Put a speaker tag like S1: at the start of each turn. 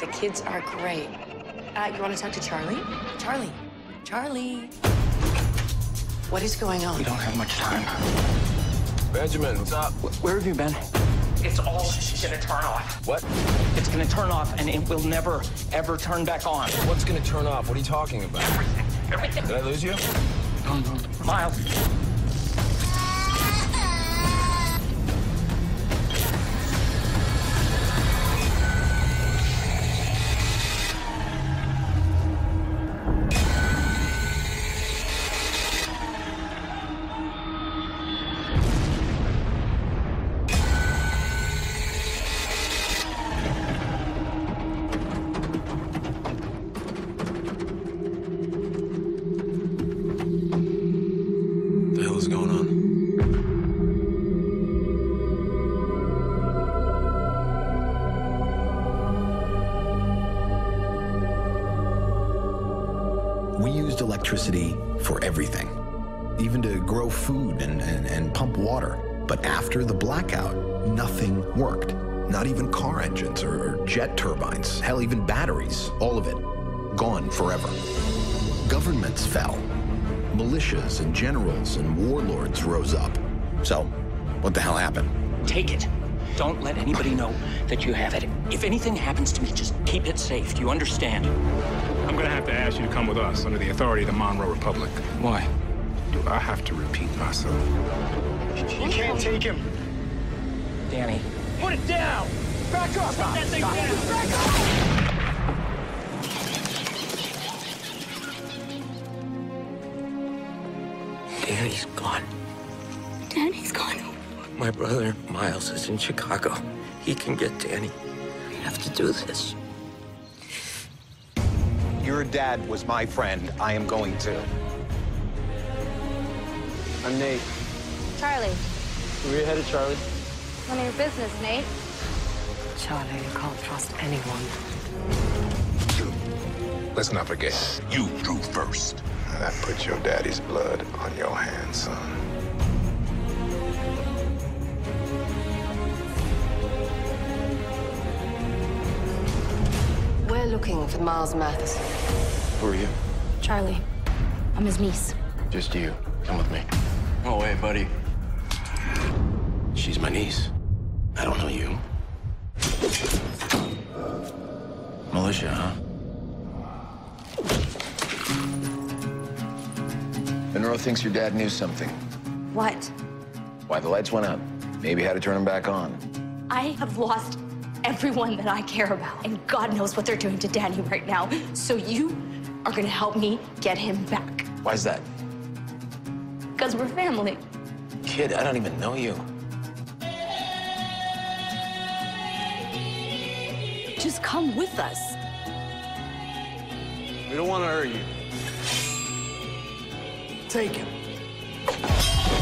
S1: The kids are great. Uh, you want to talk to Charlie? Charlie. Charlie. What is going on?
S2: We don't have much time.
S3: Benjamin, what's up?
S2: Where have you been?
S4: It's all gonna turn off.
S3: What?
S4: It's gonna turn off, and it will never, ever turn back on.
S3: What's gonna turn off? What are you talking about?
S4: Everything. Everything.
S3: Did I lose you?
S2: No, no.
S4: Miles.
S5: We used electricity for everything, even to grow food and, and, and pump water. But after the blackout, nothing worked. Not even car engines or, or jet turbines, hell, even batteries, all of it gone forever. Governments fell. Militias and generals and warlords rose up. So, what the hell happened?
S4: Take it. Don't let anybody know that you have it. If anything happens to me, just keep it safe. Do you understand?
S6: I'm gonna have to ask you to come with us under the authority of the Monroe Republic.
S4: Why?
S6: Do I have to repeat myself?
S4: You can't take him. Danny. Put it down! Back up! Stop, that thing down!
S7: Danny's gone.
S8: Danny's gone.
S7: My brother Miles is in Chicago. He can get Danny. We have to do this.
S9: Your dad was my friend. I am going to.
S10: I'm Nate.
S8: Charlie,
S10: Where you headed, Charlie?
S8: none of your business, Nate.
S1: Charlie, you can't trust anyone.
S6: Let's not forget.
S3: You drew first.
S6: That put your daddy's blood on your hands, son.
S1: We're looking for Miles Matheson.
S2: Who are you?
S8: Charlie, I'm his niece.
S2: Just you. Come with me.
S7: No way, buddy.
S2: She's my niece. I don't know you. Militia, huh?
S11: Monroe thinks your dad knew something.
S8: What?
S11: Why the lights went out. Maybe how to turn them back on.
S8: I have lost everyone that I care about, and God knows what they're doing to Danny right now. So you are gonna help me get him back.
S11: Why's that?
S8: Because we're family.
S11: Kid, I don't even know you.
S8: Just come with us.
S10: We don't want to hurt you.
S2: Take him.